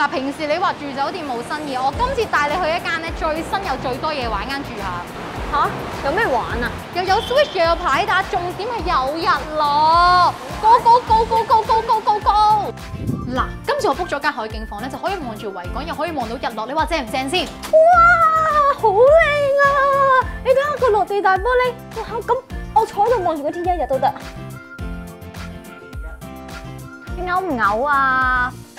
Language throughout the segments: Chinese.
嗱，平時你話住酒店冇新意，我今次帶你去一間咧最新又最多嘢玩間住下，吓？有咩玩啊？又有 Switch 又有牌打，重點係有日落，Go Go Go Go Go Go Go Go Go！嗱，今次我 book 咗間海景房咧，就可以望住維港，又可以望到日落，你話正唔正先？哇，好靚啊！你睇下個落地大玻璃，哇咁我坐喺度望住個天一日都得。你嘔唔嘔啊？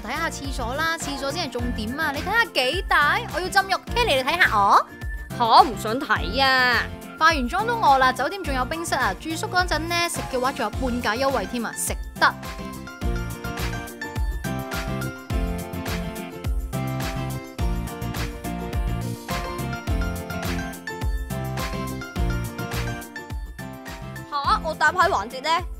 睇下廁所啦，廁所先係重點啊！你睇下幾大，我要浸浴，Kelly 你睇下我。吓，唔想睇啊！化完妝都餓啦，酒店仲有冰室啊！住宿嗰陣呢，食嘅話仲有半價優惠添啊，食得。吓，我打牌環節咧，帶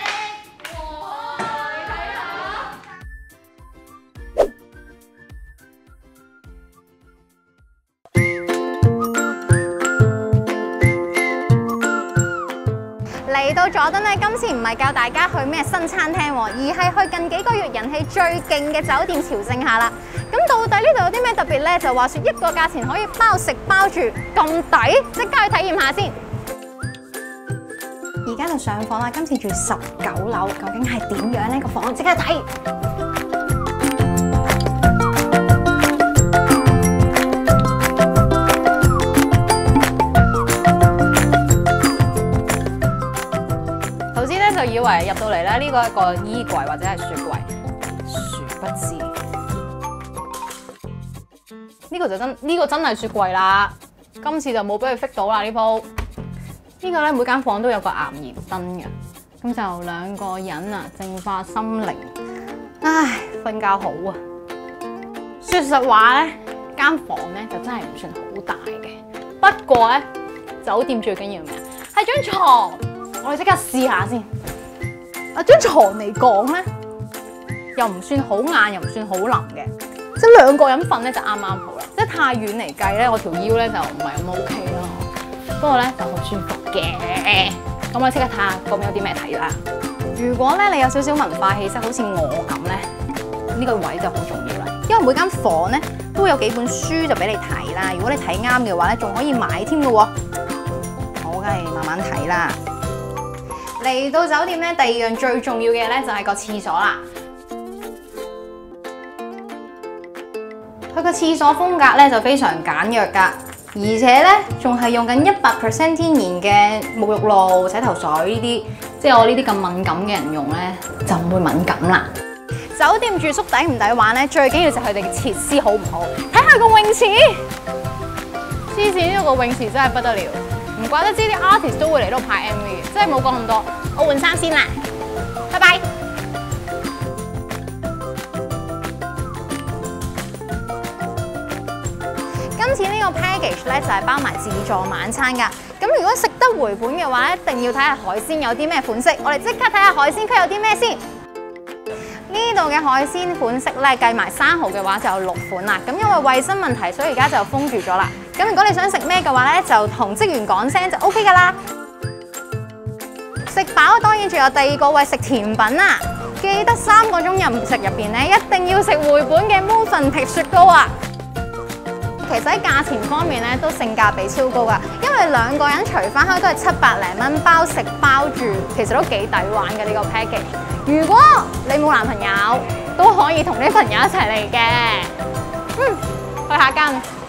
嚟到佐敦咧，今次唔系教大家去咩新餐廳喎，而系去近幾個月人氣最勁嘅酒店朝聖下啦。咁到底呢度有啲咩特別呢？就話說一個價錢可以包食包住咁抵，即刻去體驗下先。而家就上房啦，今次住十九樓，究竟係點樣呢？個房即刻睇。入到嚟咧呢個一個衣櫃或者係雪櫃，殊不知呢個就真呢、個真係雪櫃啦。今次就冇俾佢 fit 到啦呢鋪。呢個咧每間房都有個岩鹽燈嘅，咁就兩個人啊淨化心靈。唉，瞓覺好啊！說實話咧，間房咧就真係唔算好大嘅。不過咧，酒店最緊要咩？係張床。我哋即刻試下先。啊，張床嚟講咧，又唔算好硬，又唔算好腍嘅，即係兩個人瞓咧就啱啱好啦。即係太遠嚟計咧，我條腰咧就唔係咁 OK 咯。不過咧就好舒服嘅。咁我即刻睇下嗰邊有啲咩睇啦。如果咧你有少少文化氣息，好似我咁咧，呢個位就好重要啦。因為每間房咧都有幾本書就俾你睇啦。如果你睇啱嘅話咧，仲可以買添嘅喎。我梗係慢慢睇啦。嚟到酒店咧，第二樣最重要嘅咧就係個廁所啦。佢個廁所風格咧就非常簡約㗎，而且咧仲係用緊一百 percent 天然嘅沐浴露、洗頭水呢啲，即係我呢啲咁敏感嘅人用咧就唔會敏感啦。酒店住宿抵唔抵玩咧？最緊要就係佢哋嘅設施好唔好？睇下個泳池，黐線呢個泳池真係不得了。唔怪得知啲 artist 都會嚟到拍 MV 嘅，真係冇講咁多。我換衫先啦，拜拜。今次呢個 package 咧就係包埋自助晚餐㗎。咁如果食得回本嘅話，一定要睇下海鮮有啲咩款式。我哋即刻睇下海鮮區有啲咩先。呢度嘅海鮮款式咧，計埋生蠔嘅話就有六款啦。咁因為衞生問題，所以而家就封住咗啦。咁如果你想食咩嘅話咧，就同職員講聲就 OK 噶啦。食飽當然仲有第二個位食甜品啦。記得三個鐘任食入邊咧，一定要食回本嘅 Moon 皮雪糕啊！其實喺價錢方面咧，都性價比超高噶，因為兩個人除翻開都係七百零蚊包食包住，其實都幾抵玩嘅呢個 package。如果你冇男朋友，都可以同啲朋友一齊嚟嘅。嗯，去下间。